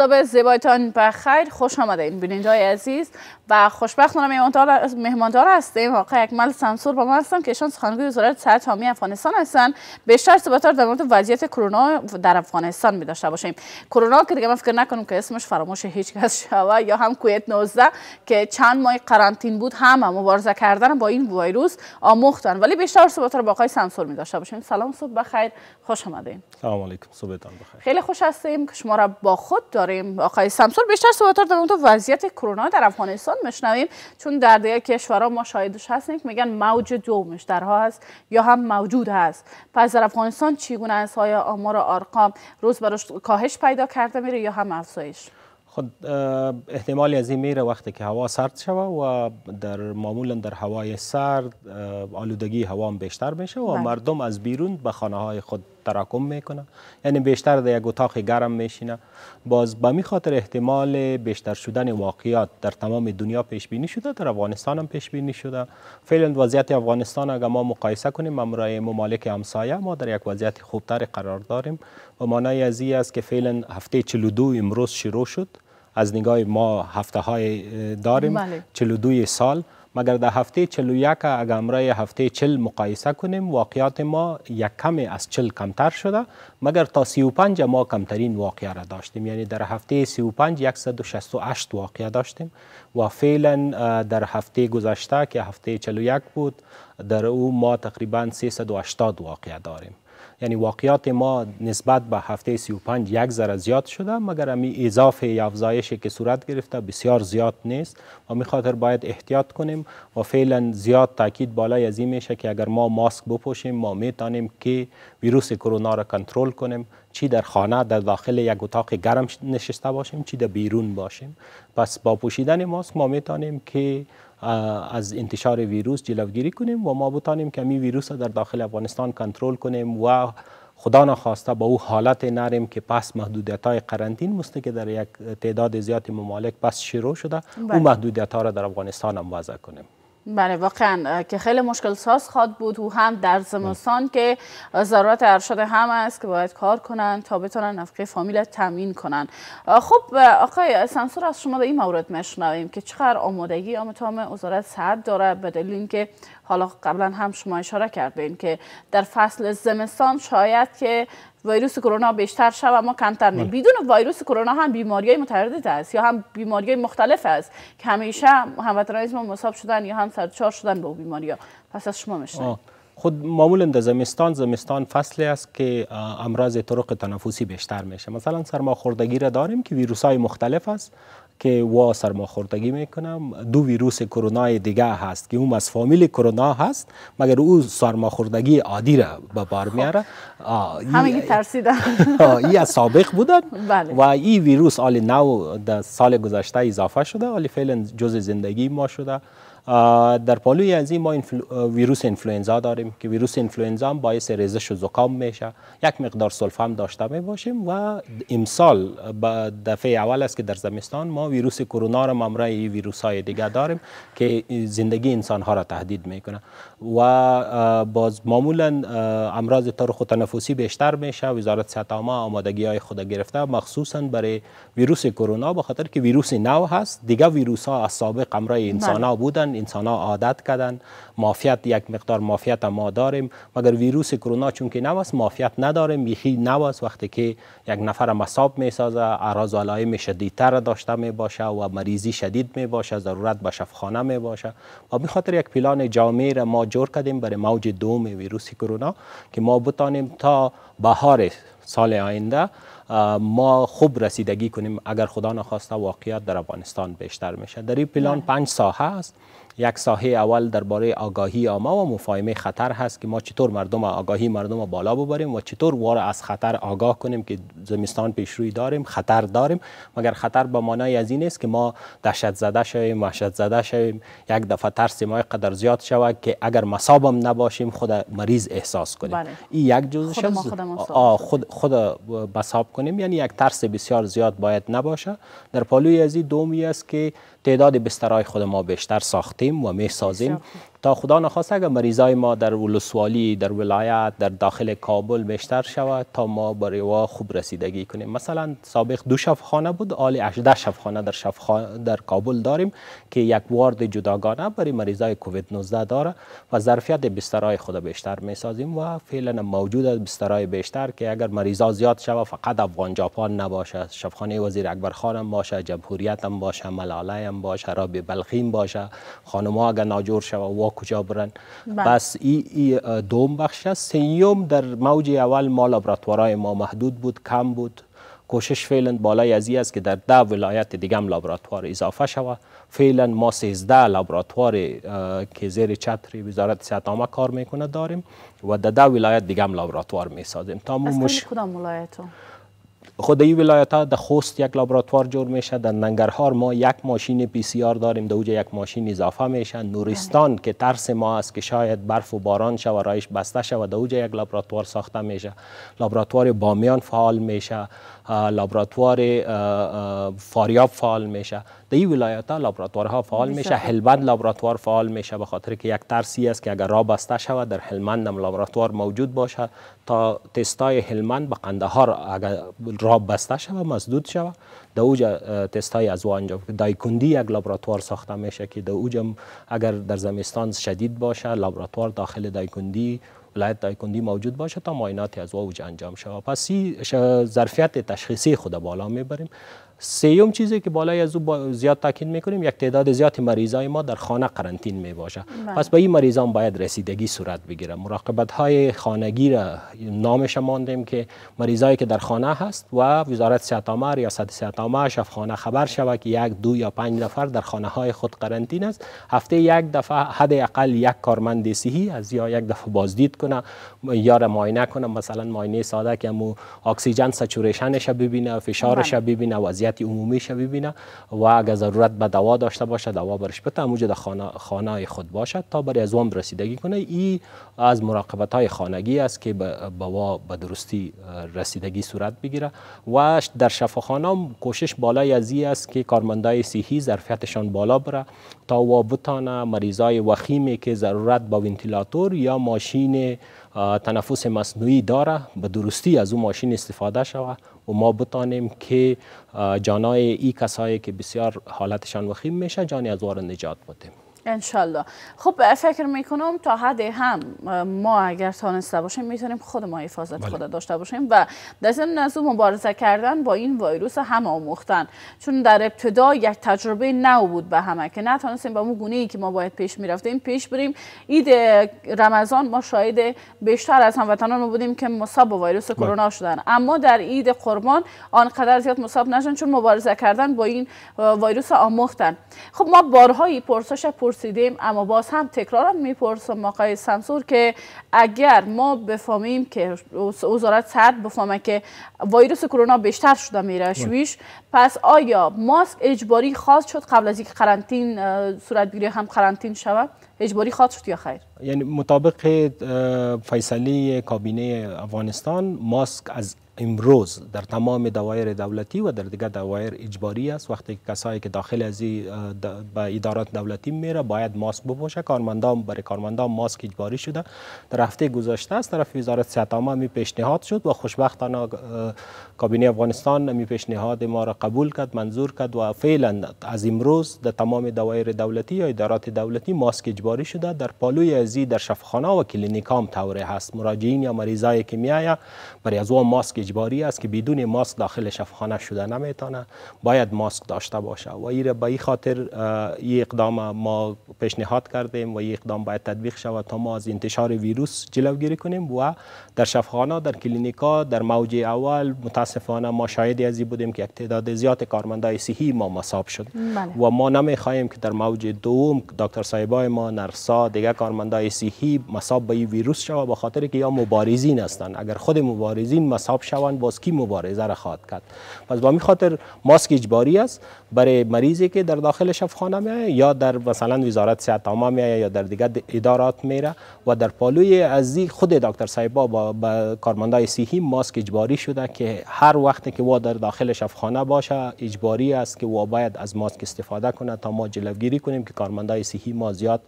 صبح زیبایتان بخیر خوش آمدین. بیننده عزیز و خوشبختانه مهماندار مهماندار هستیم. آقای اکمل سمسور با ما هستن که ایشان سخنگوی وزارت صحت عامه افغانستان هستن. بیشتر صحبت در مورد وضعیت کرونا در افغانستان می داشته باشیم. کرونا که دیگه من فکر نکنم که اسمش فراموش هیچ کس شوه یا هم کویت 19 که چند ماه قرنطین بود همه مبارزه کردن با این ویروس آموختن. ولی بیشتر صحبت رو با آقای سمسور می داشته باشیم. سلام صبح بخیر. خوش آمدین. سلام علیکم صبحتان بخیر. خیلی خوش هستیم که شما را با خود داریم. آقای سمسور بیشتر صحبت در مورد وضعیت کرونا در افغانستان میشنویم. چون در دیگه کشورها ما شاهدش هستیم که میگن موج دومش درها هست یا هم موجود هست. پس در افغانستان چگونه است آیا آمار ارقام روز به روز کاهش پیدا کرده میره یا هم افزایش؟ خود احتمالی از این میره وقتی که هوا سرد شوه و در معمولا در هوای سرد آلودگی هوا هم بیشتر میشه و مردم از بیرون به خانه های خود تراکم می‌کنه. یعنی بیشتر در یک اتاق گرم میشینه. باز به می خاطر احتمال بیشتر شدن واقعیات در تمام دنیا پیش بینی شده در افغانستان هم پیش بینی شده. فعلا وضعیت افغانستان اگر ما مقایسه کنیم امرای ممالک همسایه ما در یک وضعیت خوبتر قرار داریم. و معنای از است که فعلا هفته 42 امروز شروع شد. از نگاه ما هفته های داریم. بله. 42 سال. مگر در هفته 41 اگر امرای هفته 40 مقایسه کنیم واقعات ما یک کم از 40 کمتر شده مگر تا 35 ما کمترین واقعه را داشتیم؟ یعنی در هفته 35 168 واقعه داشتیم و فعلا در هفته گذشته که هفته 41 بود در او ما تقریبا 380 واقعه داریم. یعنی واقعیات ما نسبت به هفته 35 یک ذره زیاد شده مگر امی اضافه افزایشی که صورت گرفته بسیار زیاد نیست. و می خاطر باید احتیاط کنیم و فعلا زیاد تاکید بالای از این میشه که اگر ما ماسک بپوشیم ما می‌تونیم که ویروس کرونا را کنترل کنیم چی در خانه در داخل یک اتاق گرم نشسته باشیم چی در بیرون باشیم. پس با پوشیدن ماسک ما می‌تونیم که از انتشار ویروس جلوگیری کنیم و ما بتانیم که می ویروس در داخل افغانستان کنترل کنیم و خدا نخواسته با او حالت نریم که پس محدودیت های قرنطین مسته که در یک تعداد زیادی ممالک پس شروع شده او بله. محدودیت ها را در افغانستان هم وضع کنیم بله واقعا که خیلی مشکل ساز خواد بود. و هم در زمستان که ضرورت ارشاد هم است که باید کار کنن تا بتونن نفقه فامیل تامین کنن. خب آقای سنسور از شما در این مورد میشنویم که چقدر آمادگی آمتام وزارت صحت داره به دلیل اینکه حالا قبلا هم شما اشاره کردین که در فصل زمستان شاید که ویروس کرونا بیشتر شد و ما کمتر نیم بله. بدون ویروس کرونا هم بیماری متعدد است یا هم بیماری مختلف است که همیشه هموطنان ما مصاب شدن یا هم سرچار شدن به بیماری ها پس از شما میشنم خود معمولا در زمستان زمستان فصلی است که امراض طرق تنفسی بیشتر میشه. مثلا سرماخوردگی را داریم که ویروس های مختلف است که وا سرماخوردگی می‌کنم. دو ویروس کرونا دیگه هست که اون از فامیل کرونا هست مگر او سرماخوردگی عادی را به بار خب. میاره همه ترسیدن. ای از سابق بودن بله. و این ویروس آل نو در سال گذشته اضافه شده. ولی فعلا جز زندگی ما شده. در پالوی از این ما ویروس انفلوئنزا داریم که ویروس انفلوئنزا باعث ریزش و زکام میشه. یک مقدار سلفام داشته می باشیم و امسال به دفعه اول است که در زمستان ما ویروس کرونا را ممرای ویروس های دیگه داریم که زندگی انسان ها را تهدید می‌کنه. و باز معمولا امراض طرق تنفسی بیشتر میشه. وزارت صحت عامه آمادگی های خود گرفته. مخصوصا برای ویروس کرونا به خاطر که ویروس نو هست. دیگه ویروس ها از سابق امرای انسان ها بله. بودن. انسان ها عادت کردن. مافیت یک مقدار مافیت ما داریم. مگر ویروس کرونا چون که نو است مافیت نداریم. بیخی نو است وقتی که یک نفر مصاب می سازه اعراض و علائم شدیدتر داشته می باشه و مریضی شدید می باشه ضرورت به شفاخانه می باشه و به خاطر یک پلان جامع را ما جور کردیم برای موج دوم ویروس کرونا که ما بتانیم تا بهار سال آینده ما خوب رسیدگی کنیم. اگر خدا نخواسته واقعیت در افغانستان بیشتر میشه. در این پلان بله. پنج ساحه است. یک ساحه اول درباره آگاهی عامه و مفاهمه خطر هست که ما چطور مردم آگاهی مردم بالا ببریم و چطور وار از خطر آگاه کنیم که زمستان پیش روی داریم خطر داریم. مگر خطر به معنای از این است که ما دهشت زده شویم وحشت زده شویم یک دفعه ترس ما قدر زیاد شود که اگر مصابم نباشیم خود مریض احساس کنیم. بله. این یک جزش خود خود بساب کنیم. یعنی یک ترس بسیار زیاد باید نباشه. در پالوی از این دومی است که تعداد بسترهای خود ما بیشتر ساختیم و می سازیم. تا خدا نخواست اگر مریضای ما در ولسوالی در ولایت در داخل کابل بیشتر شود تا ما برای وا خوب رسیدگی کنیم. مثلا سابق دو شفخانه بود حال 18 شفخانه در شفخانه در کابل داریم که یک وارد جداگانه برای مریضای کووید 19 داره و ظرفیت بسترهای خود بیشتر می سازیم و فعلا موجود بسترهای بیشتر که اگر مریضا زیاد شود فقط افغان جاپان نباشه شفخانه وزیر اکبر خان باشه جمهوریت هم باشه ملاله هم باشه رابی بلخیم باشه خانم ها اگر ناجور شود کجا برن. بله. بس ای, ای دوم بخش است. سیوم در موج اول ما لابراتوارای ما محدود بود کم بود. کوشش فعلا بالای ازی است که در ده ولایت دیگه هم لابراتوار اضافه شود. فعلا ما 13 لابراتوار که زیر چتر وزارت صحت عامه کار می‌کنه داریم و در ده ولایت دیگه هم لابراتوار می‌سازیم. تا مش... کدام ولایت خود این ولایت ها در خوست یک لابراتوار جور میشه در ننگرهار ما یک ماشین پی سی آر داریم در اوجه یک ماشین اضافه میشه. نورستان که ترس ما است که شاید برف و باران شود و رایش بسته شود در اوجه یک لابراتوار ساخته میشه. لابراتوار بامیان فعال میشه لابراتوار فاریاب فعال میشه. در این ولایت ها لابراتوارها فعال میشه هلمند لابراتوار فعال میشه به خاطر که یک ترسی است که اگر راه بسته شود در هلمند هم لابراتوار موجود باشه تا تستای هلمند به قندهار اگر راه بسته شود مسدود شود. در اوج تستای از انجام دایکندی یک لابراتوار ساخته میشه که در اوج اگر در زمستان شدید باشه لابراتوار داخل دایکندی ولایت دایکندی موجود باشه تا معاینات از اوج انجام شود. پس ظرفیت تشخیصی خود بالا می‌بریم. سیوم چیزی که بالای از او زیاد تاکید می‌کنیم یک تعداد زیادی مریضای ما در خانه قرنطین می باشه بله. پس به این مریضان باید رسیدگی صورت بگیره مراقبت های خانگی را نامش ماندیم که مریضایی که در خانه هست و وزارت صحت عامه ریاست صحت عامه خانه خبر شود که یک دو یا پنج نفر در خانه های خود قرنطین است هفته یک دفعه حداقل یک کارمند صحی از یا یک دفعه بازدید کنه یا را معاینه کنه مثلا معاینه ساده که مو اکسیژن سچوریشنش ببینه فشارش بله. ببینه وضعیت عمومی شه ببینه و اگر ضرورت به دوا داشته باشه دوا برش بده. موجود خانه خانه خود باشد تا برای از رسیدگی کنه. ای از مراقبت های خانگی است که به با به درستی رسیدگی صورت بگیره. و در شفاخانه کوشش بالای ازی است که کارمندای صحی ظرفیتشان بالا بره تا و بتانه مریضای وخیمی که ضرورت با ونتیلاتور یا ماشین تنفس مصنوعی داره به درستی از اون ماشین استفاده شود و ما بتانیم که جانای ای کسایی که بسیار حالتشان وخیم میشه جانی از وار نجات بدیم انشالله. خب فکر می‌کنم تا حد هم ما اگر تانسته باشیم می‌تونیم خود ما حفاظت بله. خود داشته باشیم و در ضمن از مبارزه کردن با این ویروس هم آموختن. چون در ابتدا یک تجربه نو بود به همه که نتونستیم به اون گونه ای که ما باید پیش می‌رفتیم پیش بریم. اید رمضان ما شاید بیشتر از هموطنان بودیم که مصاب با ویروس بله. کرونا شدن. اما در عید قربان آنقدر زیاد مصاب نشدن چون مبارزه کردن با این ویروس آموختن. خب ما بارهای پرسش پرسیدیم اما باز هم تکرارا می‌پرسم آقای سمسور که اگر ما بفهمیم که وزارت صحت بفهمه که ویروس کرونا بیشتر شده میره شویش پس آیا ماسک اجباری خاص شد قبل از اینکه قرنطین صورت بگیره هم قرنطین شود؟ اجباری خاص شد یا خیر؟ یعنی مطابق فیصله کابینه افغانستان ماسک از امروز در تمام دوایر دولتی و در دیگر دوایر اجباری است. وقتی کسایی که داخل از به ادارات دولتی میره باید ماسک بپوشه. کارمندان برای کارمندان ماسک اجباری شده. در هفته گذشته است طرف وزارت صحت عامه می پیشنهاد شد و خوشبختانه کابینه افغانستان می پیشنهاد ما را قبول کرد منظور کرد و فعلا از امروز در تمام دوایر دولتی یا ادارات دولتی ماسک اجباری شده. در پالوی ازی در شفاخانه و کلینیک هم هست. مراجعین یا مریضایی که میآید برای از ماسک اجباری است که بدون ماسک داخل شفاخانه شده نمی‌تونه. باید ماسک داشته باشه. و این به این خاطر این اقدام ما پیشنهاد کردیم و این اقدام باید تطبیق شود تا ما از انتشار ویروس جلوگیری کنیم و در شفاخانه در کلینیکا در موج اول متاسفانه ما شاهدی ازی بودیم که یک تعداد زیاد کارمندای صحی ما مصاب شد. بله. و ما نمی‌خواهیم که در موج دوم دکتر صاحبای ما نرسا دیگه کارمندای صحی مصاب به ویروس شود به خاطر که یا مبارزین هستند اگر خود مبارزین مصاب شوند باز کی مبارزه را خواهد کرد. پس با می خاطر ماسک اجباری است برای مریضی که در داخل شفاخانه می یا در مثلا وزارت صحت عامه می یا در دیگر ادارات میره و در پالوی ازی خود دکتر صاحبا با, با کارمندای صحی ماسک اجباری شده که هر وقت که وا در داخل شفاخانه باشه اجباری است که وا باید از ماسک استفاده کنه تا ما جلوگیری کنیم که کارمندای صحی ما زیاد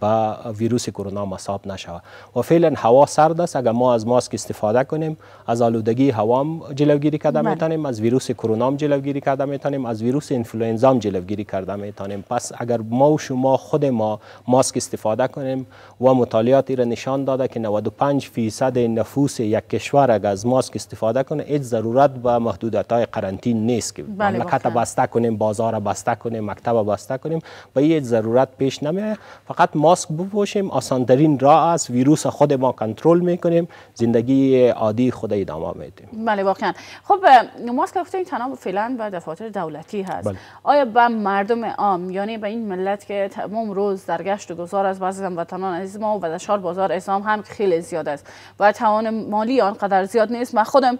با ویروس کرونا مصاب نشود. و فعلا هوا سرد است. اگر ما از ماسک استفاده کنیم از آلودگی هوا هم جلوگیری کرده بله. می‌تونیم از ویروس کرونا هم جلوگیری کرده می‌تونیم از ویروس انفلوئنزا هم جلوگیری کرده می‌تونیم. پس اگر ما و شما خود ما ماسک استفاده کنیم و مطالعاتی را نشان داده که 95 فیصد نفوس یک کشور اگر از ماسک استفاده کنه هیچ ضرورت به محدودیت های قرنطین نیست که بله مملکت بسته کنیم بازار بسته کنیم مکتب بسته کنیم به هیچ ضرورت پیش نمیه فقط ماسک بپوشیم آسانترین راه است ویروس خود ما کنترل می‌کنیم زندگی عادی خود ادامه میدیم بله واقعا. خب ماسک گفتین تنها فعلا به دفاتر دولتی هست. بله. آیا به مردم عام یعنی به این ملت که تمام روز در گشت و گذار از بعضی هموطنان عزیز ما و شهر بازار اسلام هم خیلی زیاد است و توان مالی آنقدر زیاد نیست. من خودم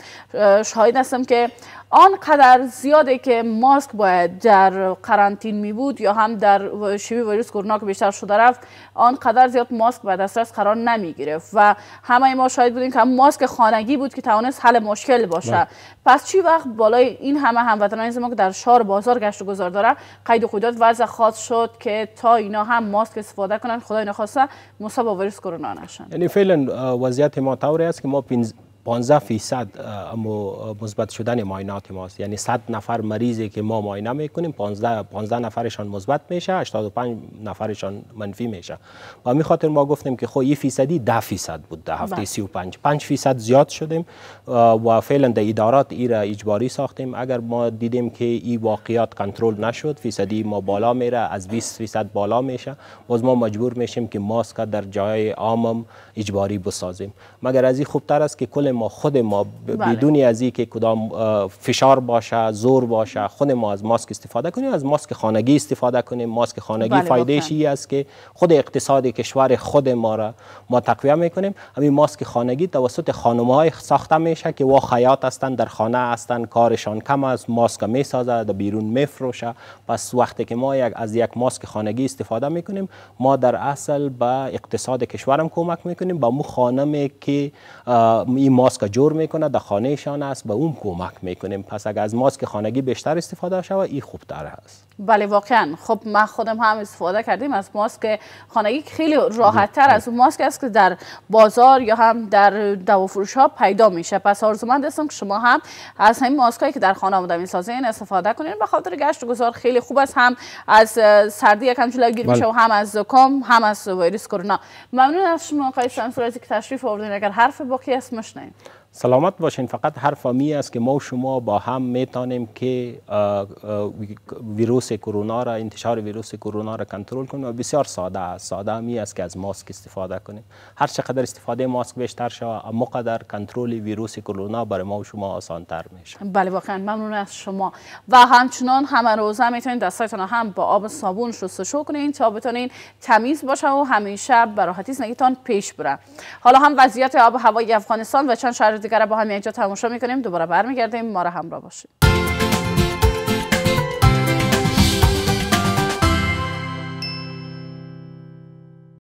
شاهد هستم که آنقدر زیاده که ماسک باید در قرنطین می بود یا هم در شیوع ویروس کرونا که بیشتر شده رفت آنقدر زیاد ماسک به دسترس قرار نمی گرفت. و همه ما شاهد بودیم که ماسک خانگی بود که توانست حل مشکل باشه بله. پس چی وقت بالای این همه هموطنان ما که در شهر بازار گشت و گذار داره قید و قیودات وضع خاص شد که تا اینا هم ماسک استفاده کنن خدای نخواسته مصاب ویروس کرونا نشن یعنی فعلا وضعیت ما طوری است که ما 15 فیصد مثبت شدن معاینات ماست. یعنی 100 نفر مریضی که ما معاینه می‌کنیم 15 15 نفرشان مثبت میشه 85 نفرشان منفی میشه. و همین خاطر ما گفتیم که خب این فیصدی 10 فیصد بود در هفته 35 5 فیصد زیاد شدیم و فعلا در ادارات ای را اجباری ساختیم. اگر ما دیدیم که این واقعیات کنترل نشد فیصدی ما بالا میره از 20 فیصد بالا میشه باز ما مجبور میشیم که ماسک در جای عامم اجباری بسازیم. مگر از این خوبتر است که کل ما خود ما بله. بدون از که کدام فشار باشه زور باشه خود ما از ماسک استفاده کنیم از ماسک خانگی استفاده کنیم. ماسک خانگی بله فایدهش است که خود اقتصاد کشور خود ما را ما تقویه می‌کنیم. همین ماسک خانگی توسط خانم های ساخته میشه که وا خیاط هستند در خانه هستند کارشان کم است ماسک می‌سازه در بیرون میفروشه. پس وقتی که ما یک از یک ماسک خانگی استفاده می‌کنیم ما در اصل به اقتصاد کشورم کمک می‌کنیم. با مو خانمی که این ماسک جور می‌کنه در خانهشان است به اون کمک می‌کنیم. پس اگر از ماسک خانگی بیشتر استفاده شود این خوبتر هست بله واقعا. خب من خودم هم استفاده کردیم از ماسک خانگی خیلی راحت تر از اون ماسک است که در بازار یا هم در دوافروش ها پیدا میشه. پس آرزومند هستم که شما هم از همین ماسک هایی که در خانه آماده می‌سازین استفاده کنین. به خاطر گشت و گذار خیلی خوب است. هم از سردی یکم جلوگیری میشه و بله. هم از زکام هم از ویروس کرونا. ممنون از شما آقای سمسوراتی که تشریف آوردین. اگر حرف باقی است مشنیم سلامت باشین. فقط حرف می است که ما و شما با هم می‌تونیم که ویروس کرونا را انتشار ویروس کرونا را کنترل کنیم و بسیار ساده است. ساده می است که از ماسک استفاده کنیم. هر چقدر استفاده ماسک بیشتر شود اما قدر کنترل ویروس کرونا برای ما و شما آسان تر میشه. بله واقعا ممنون از شما. و همچنان همه روزه می‌تونید دستایتون هم با آب صابون شستشو کنین تا بتونین تمیز باشه و همیشه به راحتی زندگیتان پیش بره. حالا هم وضعیت آب هوای افغانستان و چند شهر دیگر با هم تماشا می‌کنیم. دوباره برمیگردیم. ما را همراه باشید.